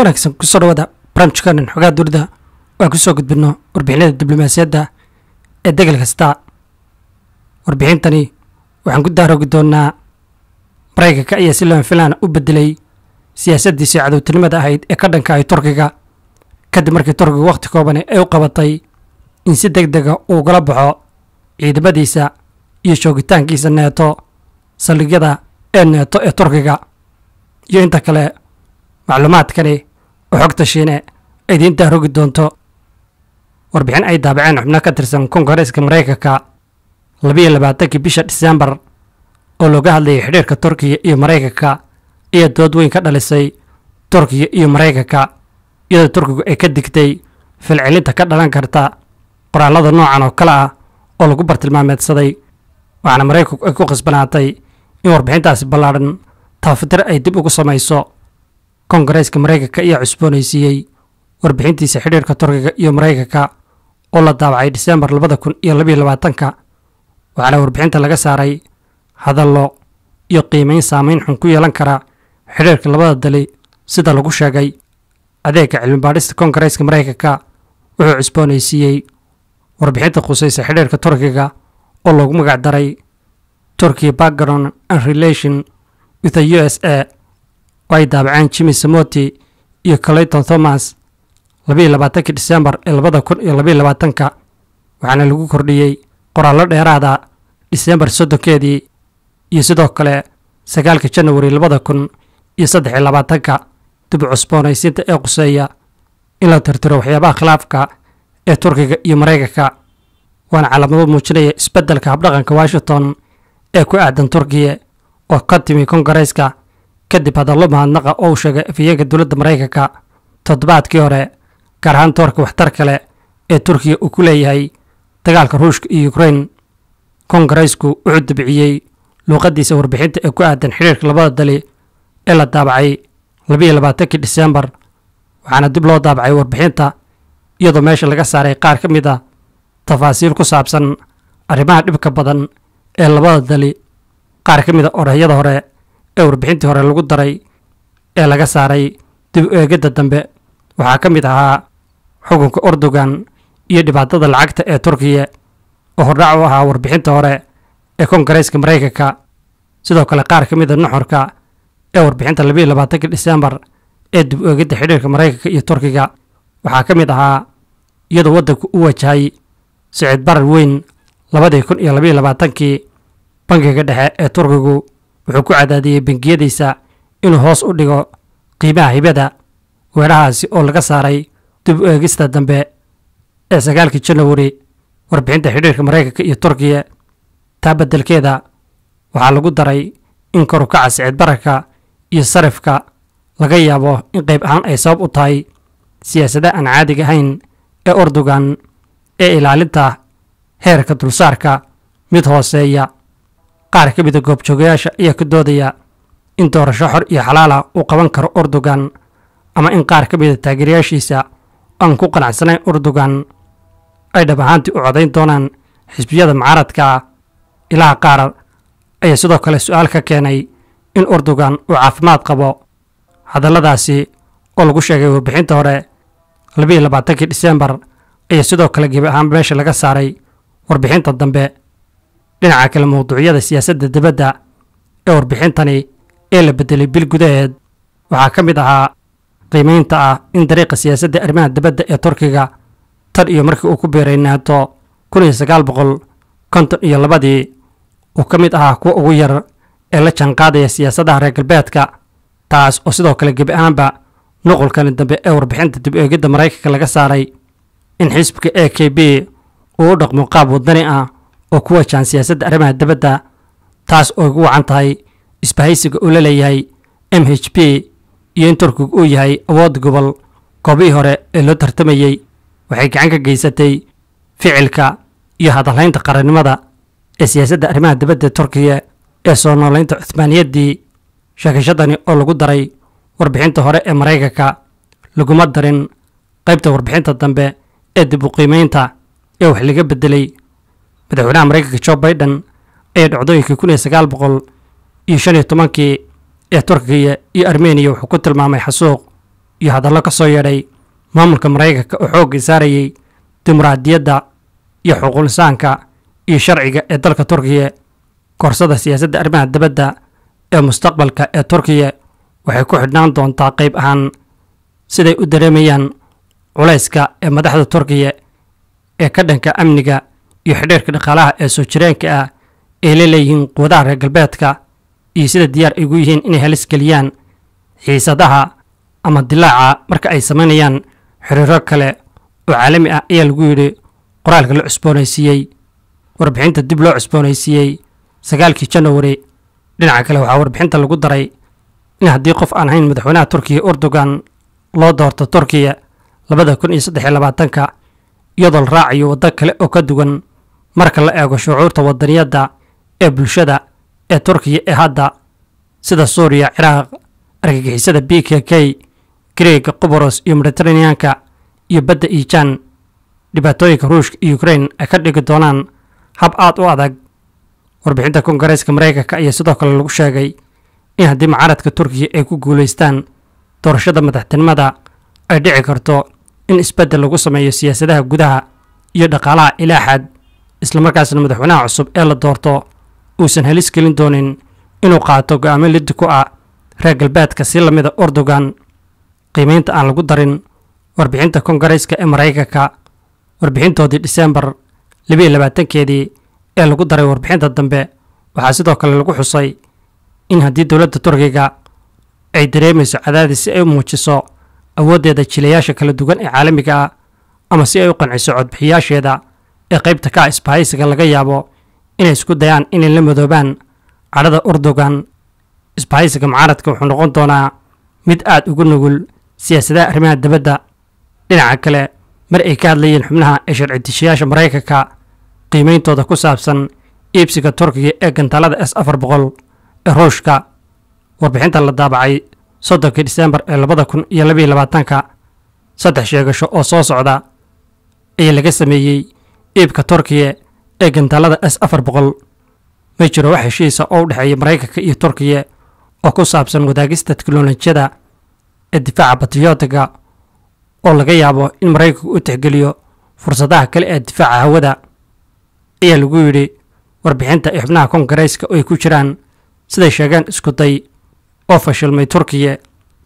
wanaagsan ku soo dhawaada barnaamijkanan xogaa dunida waan ku soo gudbino warbixinada diblomaasiyadda ee degel kasta warbixintani waxaan ku daaroogi doonaa maraykanka ayaa si lama filaan u bedelay siyaasaddiisii cadowtinimada ahayd ee ka dhanka ay turkiga. Kadib markii turkiga wakhti koobani ay u qabatay in si deg dega uu gala baxo ciidamadiisa iyo joogitaankiisa neeto saldhigyada ee neeto ee turkiga. Iyo inta kale macluumaadkani xogta shiine idiin daarogi doonto. Warbixin ay daabaceen xubno ka tirsan kongareeska maraykanka labiyo labaatankii bisha disembar oo looga hadlayay xidhiirka turkiya iyo maraykanka ayaa dood weyn ka dhalisay turkiya iyo maraykanka iyadoo turkigu ay ka digtay filcilinta ka dhalan karta qoraallada noocan oo kale ah oo lagu bartilmaameedsaday. Waxaana maraykanku ay ku khasbanaatay in warbixintaasi ballaadhan taafatir ay dib ugu samayso kongareeska maraykanka ayaa cusboonaysiiyey warbixintiisa xidhiirka turkiga iyo maraykanka oo la daabacay disembar labada kun iyo labiyo labaatanka waxaana warbixinta laga saaray hadallo iyo qiimayn saamayn xun ku yeelan kara xidhiirka labada dali sida lagu sheegay. Adeegga cilmibaadhista kongareeska maraykanka wuxuu cusboonaysiiyey warbixinta khusaysa xidhiirka turkiga oo loogu magac daray turkiya background and relation with the u s a oo ay daabaceen jimmy samoti iyo clayton thomas labiyo labaatankii disembar ee labada kun iyo labiyo labaatanka waxaana lagu kordhiyey qoraallo dheeraada disembar soddonkeedii iyo sidoo kale sagaalka janawari labada kun iyo saddex iyo labaatanka dib cusboonaysiinta ee quseeya in la tirtiro waxyaabaha khilaafka ee turkiga iyo maraykanka waana calaamado muujinaya isbeddelka habdhaqanka washington ee ku aadan turkiya oo ka timi kongareeska kadib hadallo mahadnaqa oo uu sheegay afhayeenka dowladda maraykanka toddobaadkii hore gaar ahaan doorka waxtar kale ee turkiya uu ku leeyahay dagaalka ruushka iyo ukrain kongareesku wuxuu dabiciyey luuqaddiisa warbixinta ee ku aadan xidhiirka labada dali ee la daabacay labiyo labaatankii disembar waxaana dib loo daabacay warbixinta iyadoo meesha laga saaray qaar ka mid a tafaasiil ku saabsan arrimaha dhibka badan ee labada dali qaar ka mid a odhahyada hore ee warbixintii hore lagu daray ee laga saaray dib eegidda dambe waxaa ka mid ahaa xukunka erdogan iyo dhibaatada lacagta ee turkiya oo hordhac u ahaa warbixinta hore ee kongareeska maraykanka sidoo kale qaar ka mid a nuxurka ee warbixinta labiyo labaatankii disembar ee dib eegidda xidhiirka maraykanka iyo turkiga waxaa ka mid ahaa iyadoo waddanku u wajahay sicid barar weyn labadii kun iyo labiyo labaatankii bangiga dhexe ee turkigu wuxuu ku cadaadiyey bangiyadiisa inuu hoos u dhigo qiimaha hibada weerahaasi oo laga saaray dib u eegista dambe ee sagaalkii janawari warbixinta xidhiirka maraykanka iyo turkiya taa beddelkeeda waxaa lagu daray in korukaca sicid bararka iyo sarifka laga yaabo in qayb ahaan ay sabab u tahay siyaasada aan caadiga ahayn ee erdogan ee ilaalinta heerka dulsaarka mid hooseeya qaar ka mida goobjoogayaasha ayaa ka doodaya in doorasho xor iyo xalaala uu qaban karo erdogan ama in qaar ka mida taageerayaashiisa aan ku qanacsanayn erdogan ay dhab ahaantii u codayn doonaan xisbiyada mucaaradka. Ilaha qaar ayaa sidoo kale su'aal ka keenay in erdogan uu caafimaad qabo. Hadalladaasi oo lagu sheegay warbixinta hore labiyo labaatankii disembar ayaa sidoo kale gebi ahaan meesha laga saaray warbixinta dambe dhinaca kale mawduucyada siyaasadda dibadda ee warbixintani ee la bedelay bil gudaheed waxaa ka mid ahaa qiimaynta ah in dariiqa siyaasadda arrimaha dibadda ee turkiga tan iyo markii uu ku biiray naato kun iyo sagaal boqol konton iyo labadii uu ka mid ahaa kuwa ugu yar ee la jaanqaadaya siyaasadaha reer galbeedka taas oo sidoo kale gebi ahaanba nuqulkani dambe ee warbixinta dib eegidda maraykanka laga saaray in xisbiga a k b uu u dhaqmo qaab wadani ah oo ku wajahan siyaasadda arrimaha dibadda taas oo ugu wacan tahay isbahaysiga uu la leeyahay m h p iyo in turkigu uu yahay awood gobol. Goobihii hore ee loo tartamayey waxay gacan ka geysatay ficilka iyo hadalhaynta qarannimada ee siyaasadda arrimaha dibadda turkiya ee soo noolaynta cuhmaaniyaddii sheekashadani oo lagu daray warbixinta hore ee maraykanka laguma darin qaybta warbixinta dambe ee dib u qiimaynta ee wax laga bedelay madaxweynaha maraykanka jo biden ayaa dhacdooyinkii kun iyo sagaal boqol iyo shan iyo tobankii ee turkiya iyo armeniya wuxuu ku tilmaamay xasuuq iyo hadallo ka soo yeedhay maamulka maraykanka oo xoogga saarayay dimuqraadiyadda iyo xuquulisaanka iyo sharciga ee dalka turkiya koorsada siyaasadda arrimaha dibadda ee mustaqbalka ee turkiya waxay ku xidhnaan doontaa qayb ahaan siday u dareemayaan culayska ee madaxda turkiya ee ka dhanka amniga iyo xidhiirka dhaqaalaha ee soo jireenka ah ay la leeyihiin quwadaha reer galbeedka iyo sida diyaar ay ugu yihiin inay halis geliyaan xiisadaha ama dilaaca marka ay samaynayaan xiriiro kale oo caalami ah ayaa lagu yidhi qoraalka la cusboonaysiiyey warbixinta dib loo cusboonaysiiyey sagaalkii janawari dhinaca kale waxaa warbixinta lagu daray in haddii qof aan ahayn madaxweynaha turkiya erdogan loo doorto turkiya labada kun iyo saddex iyo labaatanka iyadoo la raacayo waddo kale oo ka duwan marka la eego shucuurta wadaniyadda ee bulshada ee turkiya ee hadda sida suuriya ciraaq argagixisada b k k greega qubaros iyo mediteraneanka iyo badda iijaan dhibaatooyinka ruushka iyo ukrain ay ka dhigi doonaan hab aad u adag. Warbixinta koongareeska maraykanka ayaa sidoo kale lagu sheegay in haddii mucaaradka turkiya ay ku guulaystaan doorashada madaxtinimada ay dhici karto in isbeddel lagu sameeyo siyaasadaha gudaha iyo dhaqaalaha ilaa xad islamarkaasna madaxweynaha cusub ee la doorto uusan halis gelin doonin inuu qaato go'aamo liddi ku ah reer galbeedka si lamida erdogan. Qiimaynta aan lagu darin warbixinta koongareeska ee maraykanka warbixintoodii disembar labiiyo labaatankeedii ee lagu daray warbixinta dambe waxaa sidoo kale lagu xusay in haddii dowladda turkiga ay dareemayso cadaadis si ay u muujiso awooddeeda jilayaasha kala duwan ee caalamiga ah ama si ay u qanciso codbixiyaasheeda ee qaybta ka ah isbahaysiga laga yaabo inay isku dayaan inay la madoobaan cadhada erdogan isbahaysiga mucaaradka wuxuu noqon doonaa mid aad ugu nugul siyaasadaha arrimaha dibadda. Dhinaca kale mar ay ka hadlayeen xubnaha ee sharci dishayaasha maraykanka qiimeyntooda ku saabsan iibsiga turkiga ee gantaalada s afar boqol ee ruushka. Warbixinta la daabacay soddonkii disembar ee labada kun iyo labaiyo labaatanka saddex sheegasho oo soo socda ayaa laga sameeyey iibka turkiya ee gantaalada s afar boqol. Ma jiro wax heshiisa oo u dhexeeya maraykanka iyo turkiya oo ku saabsan wadaagista teknolojiyada ee difaaca batriyootiga oo laga yaabo in maraykanku u tixgeliyo fursadaha kale ee difaaca hawada. Ayaa lagu yidhi warbixinta ee xubnaha koongareyska oo ay ku jiraan siday sheegeen isku day oo fashilmay turkiya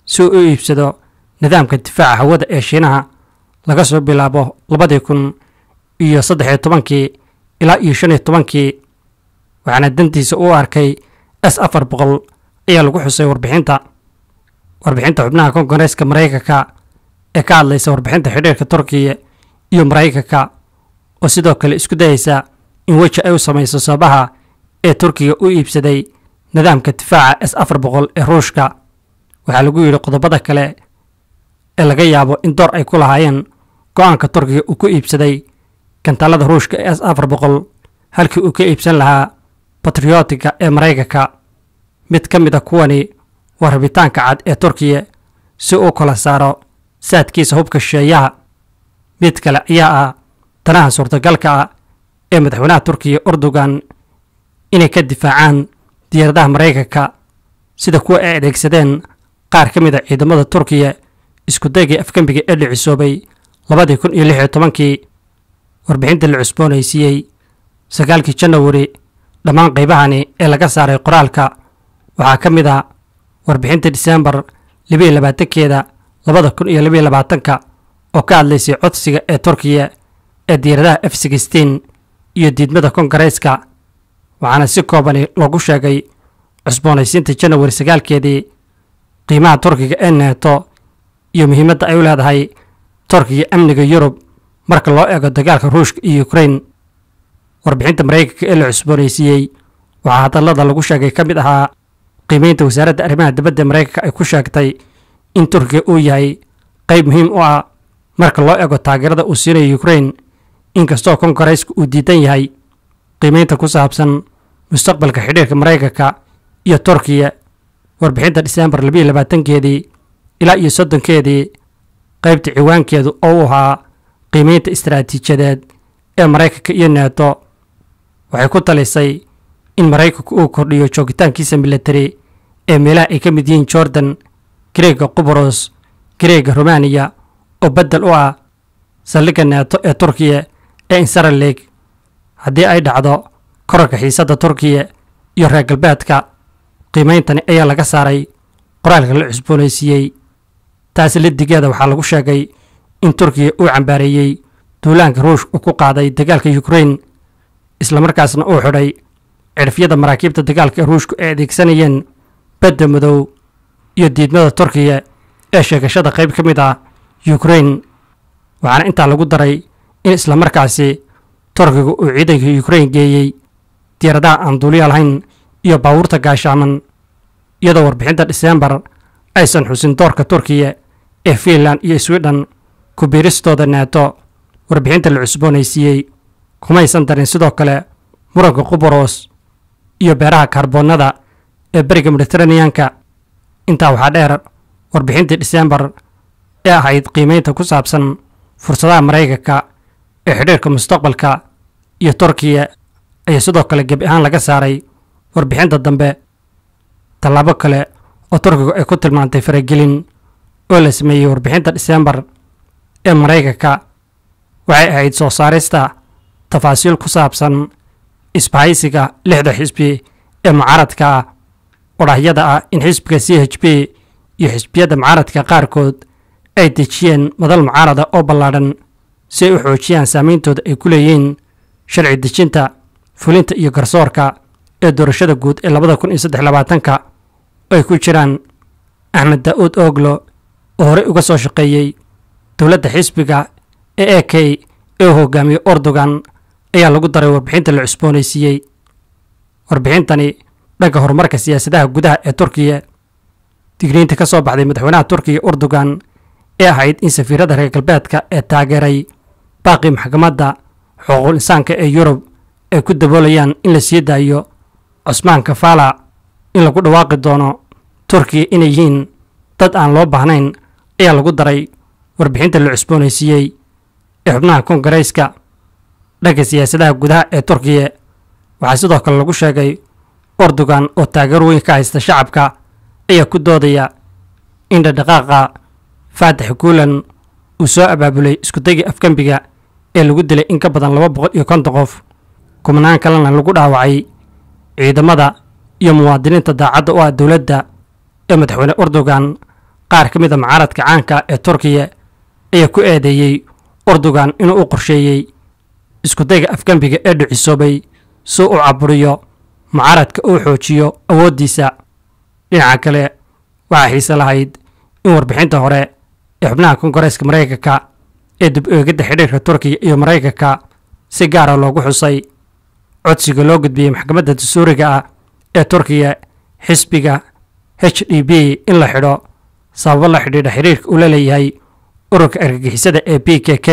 si uu u iibsado nidaamka difaaca hawada ee shiinaha laga soo bilaabo labadii kun iyo saddex iyo tobankii ilaa iyo shan iyo tobankii waxaana dantiisa u arkay s afar boqol ayaa lagu xusay warbixinta. Warbixinta xubnaha koongareeska maraykanka ee ka hadlaysa warbixinta xidhiirka turkiya iyo maraykanka oo sidoo kale isku dayeysa in weji ay u samayso sababaha ee turkiga u iibsaday nidaamka difaaca s afar boqol ee ruushka. Waxaa lagu yidhi qodobada kale ee laga yaabo in door ay ku lahaayeen go'aanka turkiga uu ku iibsaday gantaalada ruushka s afar boqol halkii uu ka iibsan lahaa batriyootiga ee maraykanka mid ka mid a kuwani waa rabitaanka cad ee turkiya si uu kala saaro saadkiisa hubka shisheeyaha mid kale ayaa ah danaha suurtagalka ah ee madaxweynaha turkiya erdogan inay ka difaacaan diyaaradaha maraykanka sida kuwa ay adeegsadeen qaar ka mid a ciidamada turkiya iskudaygii afgembiga ee dhicisoobay labadii kun iyo lix iyo tobankii warbixinta la cusboonaysiiyey sagaalkii janawari dhammaan qaybahani ee laga saaray qoraalka. Waxaa ka mid ah warbixinta disembar labiiyo labaatankeeda labada kun iyo labiiyo labaatanka oo ka hadlaysay codsiga ee turkiya ee diyaaradaha f sixteen iyo diidmada koongareyska waxaana si koobani loogu sheegay cusboonaysiinta janawari sagaalkeedii qiimaha turkiga ee neeto iyo muhiimadda ay u leedahay turkiga amniga yurub marka loo eego dagaalka ruushka iyo ukrain warbixinta maraykanka ee la cusboonaysiiyey waxaa hadallada lagu sheegay ka mid ahaa qiimeynta wasaaradda arrimaha dibadda ee maraykanka ay ku sheegtay in turkiga uu yahay qayb muhiim u ah marka loo eego taageerada uu siinayo ukrain inkastoo koongareyska uu diidan yahay qiimeynta ku saabsan mustaqbalka xidhiirka maraykanka iyo turkiya warbixinta disembar labiiyo labaatankeedii ilaa iyo soddonkeedii qaybta ciwaankeedu oo u ahaa qiimeynta istaraatiijiyadeed ee maraykanka iyo neeto waxay ku talisay in maraykanku uu kordhiyo joogitaankiisa militari ee meelaha ay ka mid yihiin jordan greega qubaros gareega romaniya oo beddel u ah saldhigga neeto ee turkiya ee insaraleg haddii ay dhacdo korarka xiisadda turkiya iyo reer galbeedka qiimeyntani ayaa laga saaray qoraalka la cusboonaysiiyey. Taasi ladigeeda waxaa lagu sheegay in turkiya uu cambaareeyey duulaanka ruush uu ku qaaday dagaalka yukrain islamarkaasna uu xidhay cidhifyada maraakiibta dagaalka ruushku ay adeegsanayeen badda madow iyo diidmada turkiya ee sheegashada qayb ka mid ah yukrain waxaana intaa lagu daray in islamarkaasi turkiga uu ciidanka yukrain geeyey diyaaradaha aan duuliya lahayn iyo baabuurta gaashaaman iyadoo warbixinta diseembar aysan xusin doorka turkiya ee fiinland iyo swidhen ku biiristooda neeto warbixinta la cusboonaysiiyey kumaysan darin sidoo kale muranka qubaros iyo beeraha kaarboonnada ee beriga mediteraneanka intaa waxaa dheer warbixintii diseembar ee ahayd qiimeynta ku saabsan fursadaha maraykanka ee xidhiirka mustaqbalka iyo turkiya ayaa sidoo kale gebi ahaan laga saaray warbixinta dambe. Tallaabo kale oo turkigu ay ku tilmaantay faragelin oo la sameeyey warbixinta diseembar ee maraykanka waxay ahayd soo saarista tafaasiil ku saabsan isbahaysiga lixda xisbi ee mucaaradka ah odhahyada ah in xisbiga c h b iyo xisbiyadda mucaaradka qaarkood ay dejiyeen madal mucaarada oo ballaadhan si ay u xoojiyaan saameyntooda ay ku leeyihiin sharci dejinta fulinta iyo garsoorka ee doorashada guud ee labada kun iyo saddex labaatanka ay ku jiraan axmed daa'uud ooglo oo horey uga soo shaqeeyey dowladda xisbiga ee e k ee hogaamiyey ordogan ayaa lagu daray warbixinta la cusboonaysiiyey warbixintani dhanka horumarka siyaasadaha gudaha ee turkiya digniinta ka soo baxday madaxweynaha turkiya erdogan ee ahayd in safiirada reer galbeedka ee taageeray baaqii maxkamadda xuquuqul insaanka ee yurub ay ku daboolayaan in la sii daayo cusmaan kafala in lagu dhawaaqi doono turkiya inay yihiin dad aan loo baahnayn ayaa lagu daray warbixinta la cusboonaysiiyey ee xubnaha koongareyska dhanka siyaasadaha gudaha ee turkiya waxaa sidoo kale lagu sheegay erdogan oo taageero weyn ka haysta shacabka ayaa ku doodaya in dhadhaqaaqa faatax guulan uu soo abaabulay iskudayga afgembiga ee lagu dilay in ka badan laba boqol iyo konton qof. Kubnaan kalena lagu dhaawacay ciidamada iyo muwaadiniinta daacadda u ah dowladda ee madaxweyne erdogan qaar ka mida mucaaradka caanka ee turkiya ayaa ku eedeeyey erdogan inuu u qorsheeyey iskudayga afgembiga ee dhicisoobay si u caburiyo mucaaradka uu xoojiyo awooddiisa. Dhinaca kale waxaa xiise lahayd in warbixinta hore ee xubnaha koongareeska maraykanka ee dib eegidda xidhiirka turkiya iyo maraykanka si gaara loogu xusay codsiga loo gudbiyey maxkamadda dastuuriga ah ee turkiya xisbiga h d b in la xidho sababo la xidhiidha xiriirka uu la leeyahay ururka argagixisada ee b k k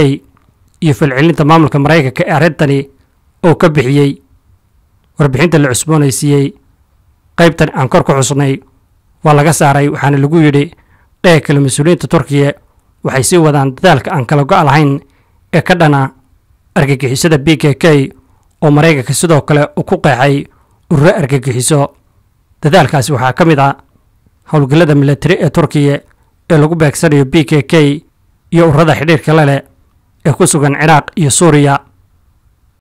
iyo falcelinta maamulka maraykanka ee arrintani uu ka bixiyey warbixinta la cusboonaysiiyey. Qaybtan aan kor ku xusnay waa laga saaray waxaana lagu yidhi dhega kale mas'uuliyiinta turkiya waxay sii wadaan dadaalka aan kala go' lahayn ee ka dhana argagixisada b k k oo maraykanka sidoo kale uu ku qeexay ururo argagixiso dadaalkaasi waxaa ka mid ah howlgallada milatari ee turkiya ee lagu beegsanayo b k k iyo ururada xidhiirka leleh ee ku sugan ciraaq iyo suuriya